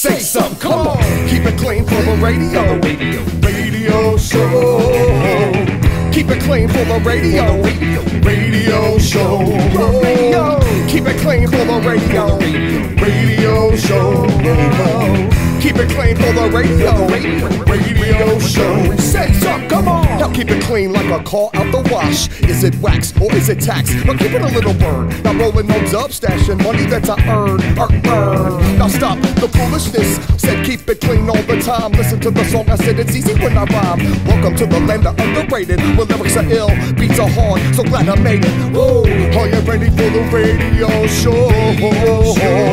Say something, come on. Keep it clean for the radio. Radio, radio show. Keep it clean for the radio. Radio show. Keep it clean for the radio. Radio show. Keep it clean for the radio. Radio show. Say something, come on. Now keep it clean like a car out the wash. Is it wax or is it tax? Now keep it a little burn. Now rolling no dub, stashing money that I earn. Earn, earn. Now stop the foolishness. Said keep it clean all the time. Listen to the song. I said it's easy when I rhyme. Welcome to the land of underrated. Where lyrics are ill, beats are hard. So glad I made it. Woo! Are you ready for the radio show? Rip it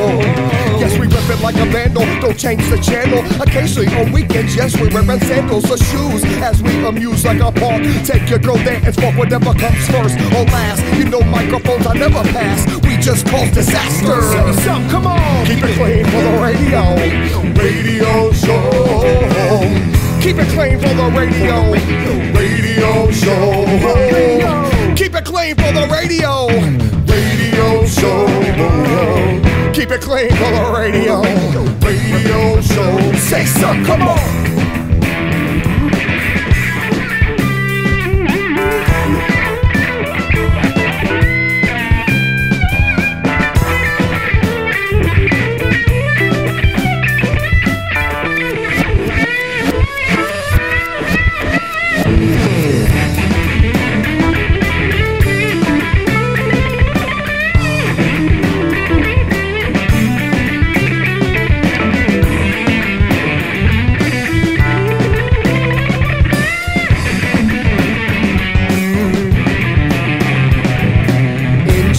like a vandal. Don't change the channel. Occasionally on weekends, yes, we're wearing sandals or shoes as we amuse like a park. Take your girl there and spark whatever comes first or last. You know microphones I never pass. We just cause disaster. Something, come on. Keep it clean for the radio. Radio show. Keep it clean for the radio. Radio show. Keep it clean for the radio. Radio show. Keep it clean for the radio. Radio show. Say something, come on.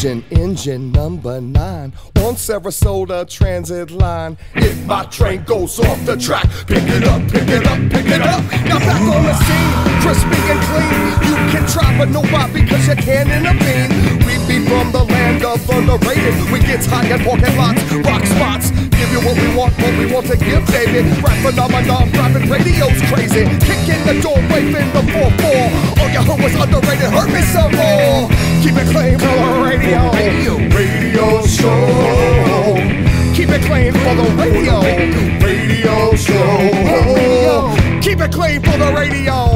Engine, engine number nine on Sarasota Transit Line. If my train goes off the track, pick it up, pick it up, pick it up. Now back on the scene, crispy and clean. You can try, but no why because you can't intervene. We be from the land of underrated. We get high at parking lots, rock spots. Give you what we want, what we want to give, baby. Rap phenomenon, rapping radio's crazy. Kick in the door, in the 4-4. All you heard was underrated, hurt me some more. Keep it clean for radio. Radio show. Keep it clean for the radio.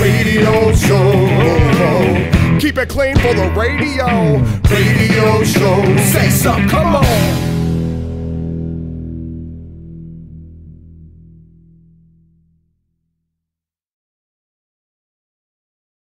Radio show. Keep it clean for the radio. Radio show. Say something, come on.